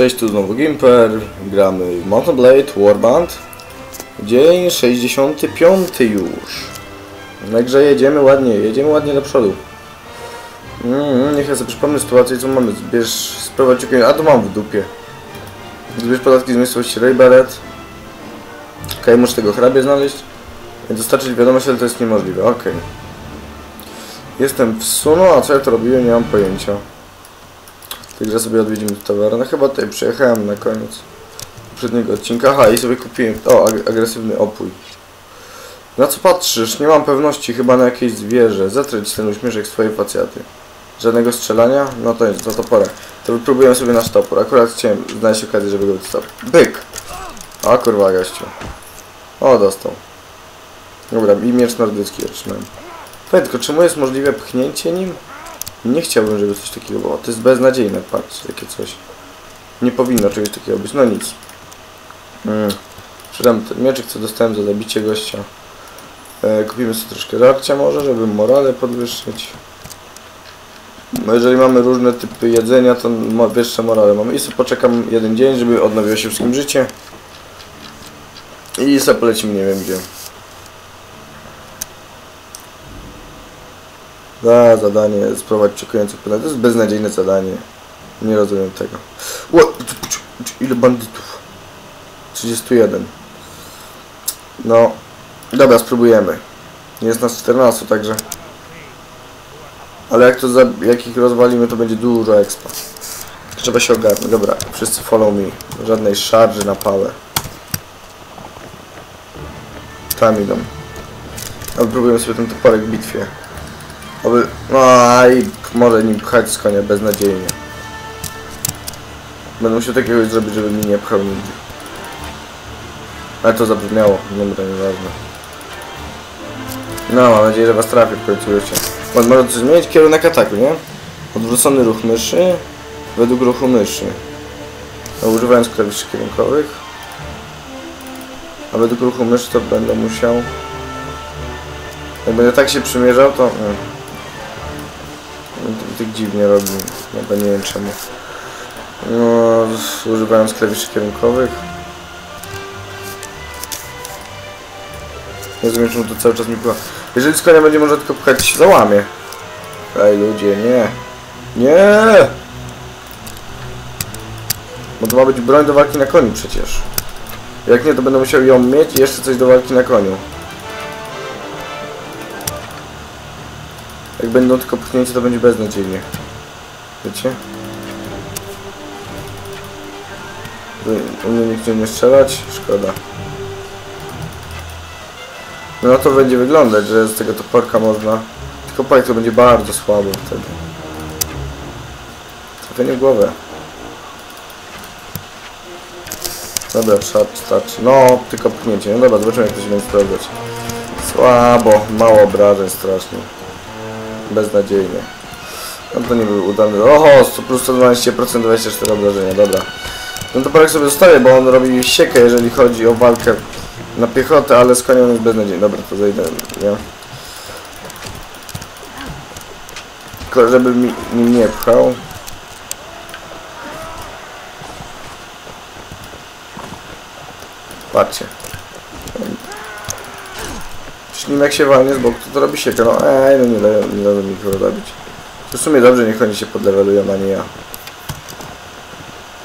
Cześć, tu znowu Gimper, gramy w Mountain Blade Warband. Dzień 65 już. Także jedziemy ładnie, jedziemy ładnie do przodu. Mm, niech ja sobie przypomnę sytuację, co mamy. Zbierz, sprowadź okej, a to mam w dupie. Zbierz podatki z miejscowości Ray Barrett. Okej, muszę tego hrabie znaleźć. Dostarczyć wiadomość, ale to jest niemożliwe, okej. Jestem w Suno, a co ja to robiłem, nie mam pojęcia. Także sobie odwiedzimy tawerę. No chyba tutaj przyjechałem na koniec poprzedniego odcinka. Aha, i sobie kupiłem... O, ag agresywny opój. Na co patrzysz? Nie mam pewności, chyba na jakieś zwierzę. Zatrać ten uśmieszek swojej facjaty. Żadnego strzelania? No to jest, za topora. To wypróbuję sobie nasz topór. Akurat chciałem znaleźć okazję, żeby go wystawić. Byk! A kurwa, gościu. O, dostał. Dobra, i miecz nordycki otrzymałem. Tylko, czemu jest możliwe pchnięcie nim? Nie chciałbym, żeby coś takiego było. To jest beznadziejne, patrz, takie coś. Nie powinno czegoś takiego być. No nic. Mm. Sprzedam ten mieczyk, co dostałem za zabicie gościa. E, kupimy sobie troszkę żarcia może, żeby morale podwyższyć. No jeżeli mamy różne typy jedzenia, to wyższe morale mamy. I sobie poczekam jeden dzień, żeby odnowiło się wszystkim życie. I sobie polecimy nie wiem gdzie. Da, zadanie, sprowadź czekujących pytań. To jest beznadziejne zadanie. Nie rozumiem tego. Ło, ile bandytów? 31. No, dobra, spróbujemy. Jest nas 14, także... Ale jak to za, jak ich rozwalimy, to będzie dużo expa. Trzeba się ogarnąć. Dobra, wszyscy follow me. Żadnej szarży na pałę. Tam idą. A próbujemy sobie ten toporek w bitwie. Oby... No i może nim pchać z konia beznadziejnie. Będę musiał takiego zrobić, żeby mi nie pchał nigdzie. Ale to zabrzmiało, dobra, nieważne. No, mam nadzieję, że was trafię w końcu jeszcze. Coś zmienić kierunek ataku, nie? Odwrócony ruch myszy według ruchu myszy. No, używając klawiszy kierunkowych. A według ruchu myszy to będę musiał... Jak będę tak się przymierzał, to... Tak dziwnie robi. Chyba nie wiem czemu. No, używając klawiszy kierunkowych. Nie rozumiem, czemu to cały czas mi pcha. Jeżeli z konia będzie można tylko pchać, załamie. Ej, ludzie, nie. Nie! Bo to ma być broń do walki na koniu przecież. Jak nie, to będę musiał ją mieć i jeszcze coś do walki na koniu. Będą tylko pchnięcie, to będzie beznadziejnie. Wiecie? U mnie nikt nie strzelać? Szkoda. No na to będzie wyglądać, że z tego toporka można... Tylko pojekt to będzie bardzo słabo wtedy. Trafienie w głowę. Dobra, trzeba starczy. No, tylko pchnięcie. No dobra, zobaczymy jak to się będzie sprawdzać. Słabo, mało obrażeń strasznie. Beznadziejnie. No to nie był udany. Oho, 100 plus 112%, 24 obrażenia, dobra. No to parek sobie zostawię, bo on robi siekę, jeżeli chodzi o walkę na piechotę, ale z koniem jest beznadziejny. Dobra, to zejdę, nie? Tylko żeby mi nie pchał. Patrzcie. Nim jak się walnie z boku, to, to robi siekę. No ej, no nie dają, nie dają mi go robić. To w sumie dobrze, niech oni się podlewelują, a nie ja.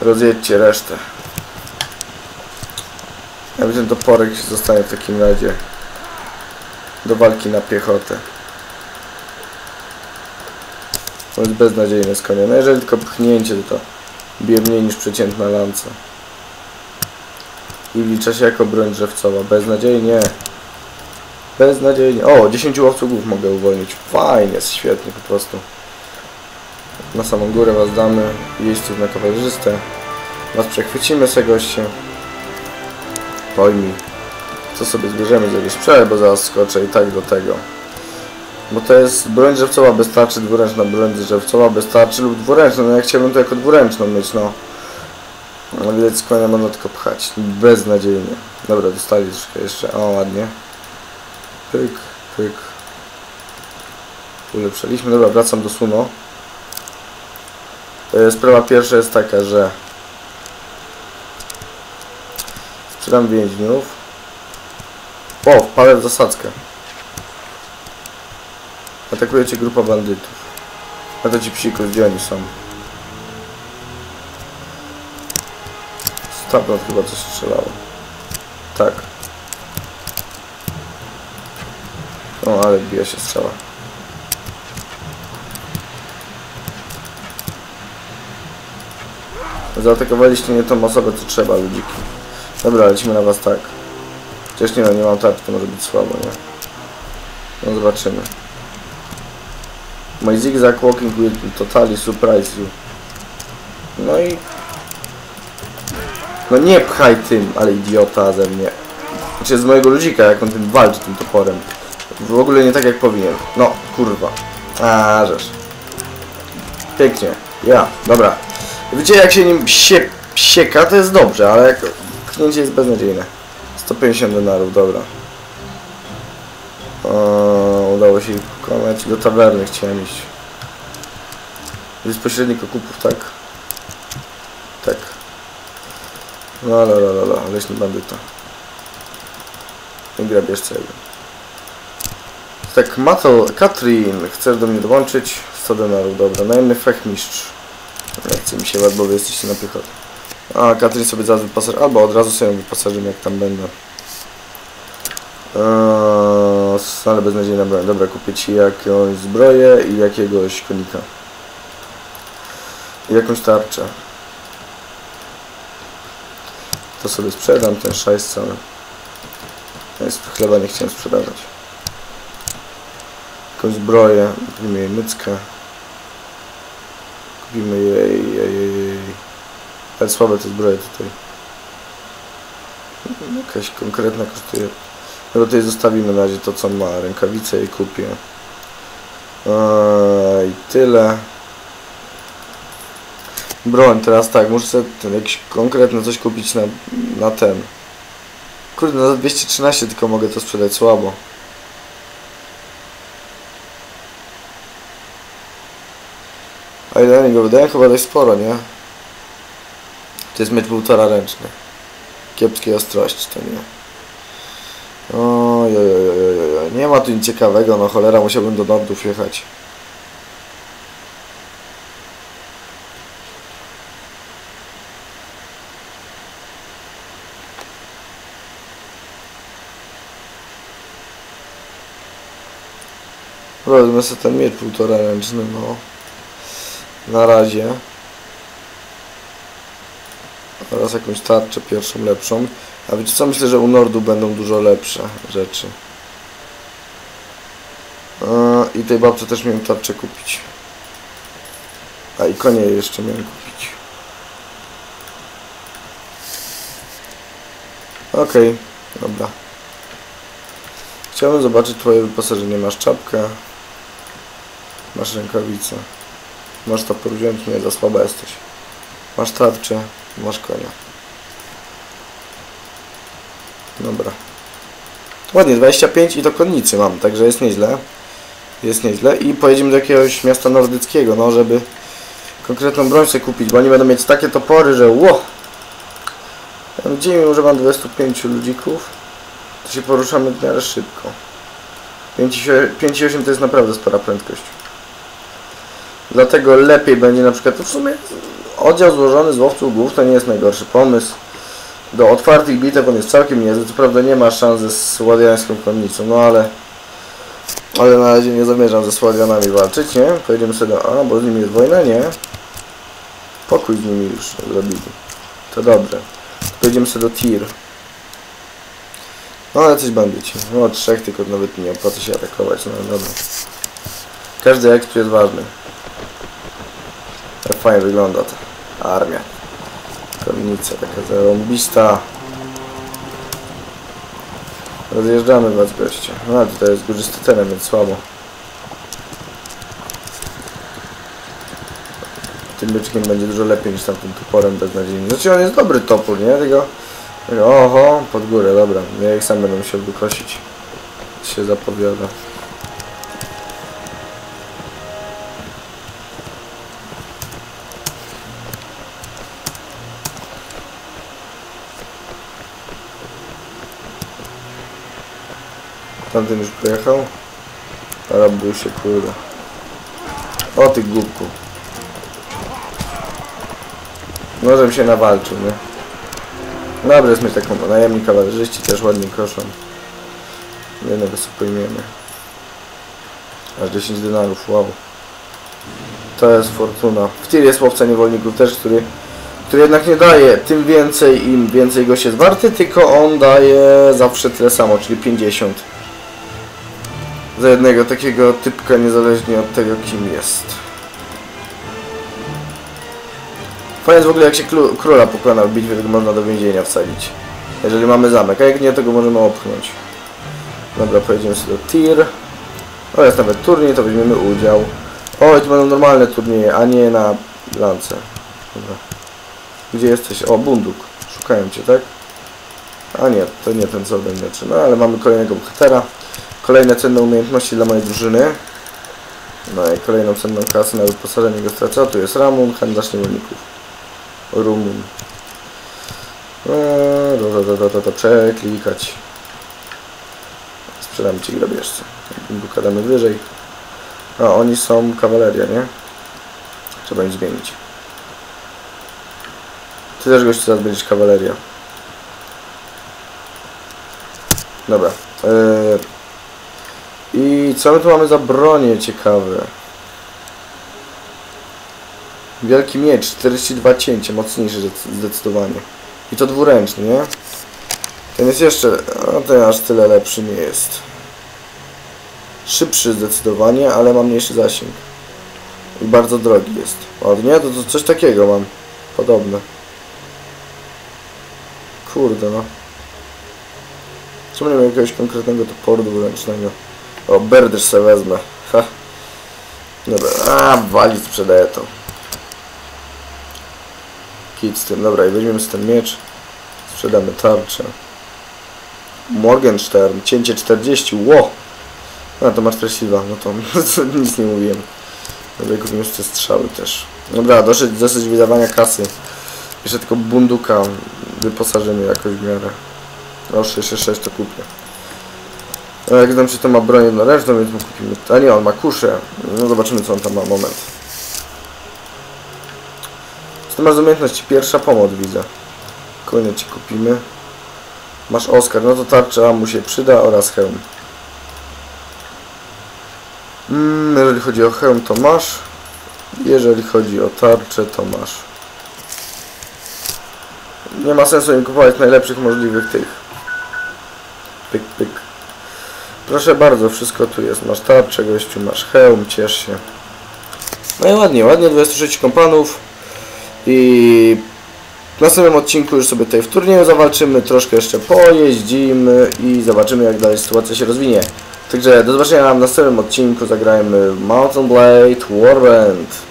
Rozjedźcie resztę. Ja ten toporek zostanie w takim razie do walki na piechotę. To jest beznadziejne z konia. No jeżeli tylko pchnięcie, to, to bije mniej niż przeciętna lanca. I licza się jako broń drzewcowa. Beznadziejnie. Beznadziejnie. O, 10 łowców mogę uwolnić. Fajnie, jest świetnie po prostu. Na samą górę was damy. Jeźdźców na kawalerzyste. Was przechwycimy se goście. Pojmij. Co sobie zbierzemy z jakiejś sprzęt, bo zaraz skoczę i tak do tego. Bo to jest broń drzewcowa bez tarczy, dwuręczna broń drzewcowa bez tarczy lub dwuręczna. No ja chciałbym to jako dwuręczną mieć, no. No widać z konia można tylko pchać. Beznadziejnie. Dobra, dostali troszkę jeszcze. O, ładnie. Pyk, pyk. Ulepszyliśmy. Dobra, wracam do Suno. Sprawa pierwsza jest taka, że Sprzedam więźniów. O, wpadę w zasadzkę. Atakuje cię grupa bandytów. A to ci psikus, gdzie oni są? Stamtąd chyba coś strzelało. Tak. O, ale bije się strzała. Zaatakowaliście nie tą osobę, co trzeba, ludziki. Dobra, lecimy na was tak. Chociaż nie nie mam tarczy, to może być słabo, nie? No zobaczymy. My zigzag walking will totally surprise you. No i... No nie pchaj tym, ale idiota ze mnie. Znaczy z mojego ludzika, jak on tym walczy, tym toporem. W ogóle nie tak jak powinien. No, kurwa. A, żeż. Pięknie. Ja, dobra. Wiecie, jak się nim sie, sieka, to jest dobrze, ale jak pchnięcie jest beznadziejne. 150 denarów, dobra. O, udało się ich pokonać. Do tawerny chciałem iść. Bezpośrednik okupów, tak. Tak. No, la, la, la, la. leśny bandyta. I grabieżca jeden. Tak, Mato, Katrin, chcesz do mnie dołączyć? 100 denarów, dobra. Najemny fechmistrz. Nie chce mi się, bo wy jesteście na piechotę. A, Katrin sobie zaraz wyposaży, albo od razu sobie wyposażymy, jak tam będę. Eee, ale beznadziejna broń. Dobra, kupię ci jakąś zbroję i jakiegoś konika. I jakąś tarczę. To sobie sprzedam, ten szajs cały. Jest chleba nie chciałem sprzedawać. Jakąś zbroję, kupimy jej myckę. Kupimy jej, jej, jej, jej. Ale słabe te zbroje tutaj. Jakaś konkretna kosztuje. No tutaj zostawimy na razie to co ma. Rękawice i kupię. Eee, I tyle. Broń, teraz tak, muszę sobie ten, jakieś konkretne coś kupić na, na ten. Kurde, no za 213 tylko mogę to sprzedać słabo. A ile oni go wydają? Chyba dość sporo, nie? To jest miecz półtora ręczny. Kiepskiej ostrości, to nie. Oj, oj, oj, oj, oj, oj. Nie ma tu nic ciekawego, no cholera, musiałbym do nordów jechać. Wezmę sobie ten miecz półtora ręczny, no. Na razie. Oraz jakąś tarczę pierwszą, lepszą. A wiecie co? Myślę, że u Nordu będą dużo lepsze rzeczy. I tej babce też miałem tarczę kupić. A i konie jeszcze miałem kupić. Okej, dobra. Chciałbym zobaczyć twoje wyposażenie. Masz czapkę. Masz rękawice. Masz topór wziąć? Nie, za słaba jesteś. Masz tarczę. Masz konia. Dobra. Ładnie, 25 i to konnicy mam, także jest nieźle. Jest nieźle. I pojedziemy do jakiegoś miasta nordyckiego, no, żeby konkretną broń sobie kupić, bo oni będą mieć takie topory, że ło! Że mam 25 ludzików, to się poruszamy w miarę szybko. 5,8 to jest naprawdę spora prędkość. Dlatego lepiej będzie na przykład, w sumie oddział złożony z łowców głów to nie jest najgorszy pomysł. Do otwartych bitew on jest całkiem niezły, co prawda nie ma szans ze słowiańską konnicą, no ale ale na razie nie zamierzam ze Sławianami walczyć, nie? Pojedziemy sobie do... A, bo z nimi jest wojna, nie? Pokój z nimi już zrobili. To dobrze. Pojedziemy sobie do Tir. No ale coś bandyci. No trzech, tylko nawet nie opłaca się atakować, no dobra. Każdy exp jest ważny. Jak fajnie wygląda ta armia. Konnica taka zarąbista. Rozjeżdżamy was goście. No tutaj jest górzysty teren, więc słabo. Tym byczkiem będzie dużo lepiej niż tamtym toporem beznadziejnym. Znaczy on jest dobry topór, nie? Tylko Oho, pod górę, dobra. Ja ich sam będę musiał wykosić. Się zapowiada. Tamten już pojechał. Robił się kurde. O ty głupku. Nożem się nawalczył, nie? Dobrze jest mieć taką najemni kawalerzyści też ładnie koszą. Jedno wysoko imiemy. Aż 10 denarów, wow. To jest fortuna. W tir jest łowca niewolników też, który, który jednak nie daje tym więcej, im więcej gość jest warty, tylko on daje zawsze tyle samo, czyli 50. Za jednego takiego typka, niezależnie od tego kim jest. Fajnie w ogóle jak się króla pokona w bitwie, to można do więzienia wsadzić. Jeżeli mamy zamek, a jak nie, to go możemy opchnąć. Dobra, pojedziemy sobie do tir. O, jest nawet turniej, to weźmiemy udział. O, to będą normalne turnieje, a nie na lance. Dobra. Gdzie jesteś? O, bunduk. Szukałem cię, tak? A nie, to nie ten co ode mnie No, ale mamy kolejnego bohatera. Kolejne cenne umiejętności dla mojej drużyny. No i kolejną cenną kasę na wyposażenie go tu jest Ramun, handlarz niewolników. Rumun. Eee, to, to, to, to, to przeklikać. Sprzedamy ci grabieżcę. Bunduka damy wyżej. A oni są kawaleria, nie? Trzeba im zmienić. Ty też gościu teraz będziesz kawaleria. Dobra. Eee, co my tu mamy za bronie ciekawe? Wielki miecz, 42 cięcie, mocniejszy zdecy- zdecydowanie. I to dwuręczny, nie? Ten jest jeszcze, a ten aż tyle lepszy nie jest. Szybszy zdecydowanie, ale ma mniejszy zasięg. I bardzo drogi jest. O, nie? To, to coś takiego mam. Podobne. Kurde, no. Czemu nie mam jakiegoś konkretnego toporu dwuręcznego? O, berdysz se wezmę. Ha. Dobra, a walić sprzedaję to. Kit z tym, dobra, i weźmiemy z ten miecz. Sprzedamy tarczę. Morgenstern, cięcie 40, ło! No to masz treściwa, no to nic nie mówiłem. Dobra, kupimy jeszcze strzały też. Dobra, dosyć, dosyć wydawania kasy. Jeszcze tylko bunduka wyposażymy jakoś w miarę. No 666 to kupię. No jak znam, czy to ma broń jednoręczną, więc mu kupimy. A nie, on ma kuszę. No zobaczymy co on tam ma, moment. Co ty masz za umiejętności? Pierwsza pomoc widzę. Konia ci kupimy. Masz Oskar, no to tarcza mu się przyda oraz hełm. Mm, jeżeli chodzi o hełm, to masz. Jeżeli chodzi o tarczę, to masz. Nie ma sensu im kupować najlepszych możliwych tych. Pyk, pyk. Proszę bardzo, wszystko tu jest. Masz tarczę, gościu, masz hełm, ciesz się. No i ładnie, ładnie, 26 kompanów. I w następnym odcinku już sobie tutaj w turnieju zawalczymy, troszkę jeszcze pojeździmy i zobaczymy jak dalej sytuacja się rozwinie. Także do zobaczenia w następnym odcinku, zagrajmy Mountain Blade Warband.